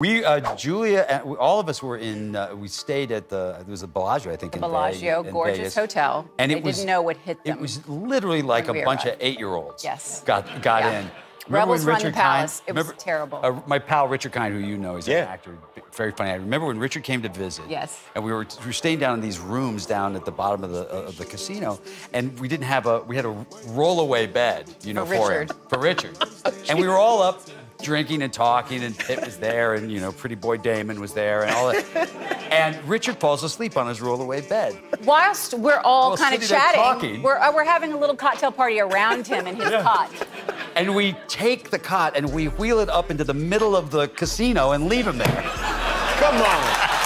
We, uh, Julia, and all of us were in. Uh, we stayed at the. It was a Bellagio, I think. in Ve- Bellagio, in gorgeous Vegas. hotel. And They it was, didn't know what hit them It was literally like a we bunch of eight-year-olds. Yes. Got got Yeah. in. Rebels when run the Richard palace. Kind, It was terrible. Uh, my pal Richard Kind, who you know, he's Yeah. an actor, very funny. I remember when Richard came to visit. Yes. And we were we were staying down in these rooms down at the bottom of the uh, of the casino, and we didn't have a we had a rollaway bed, you know, For for, him, for Richard, and we were all up drinking and talking, and Pitt was there, and you know, Pretty Boy Damon was there, and all that. And Richard falls asleep on his rollaway bed. Whilst we're all kind of chatting, talking. we're, uh, we're having a little cocktail party around him in his cot. And we take the cot and we wheel it up into the middle of the casino and leave him there. Come on.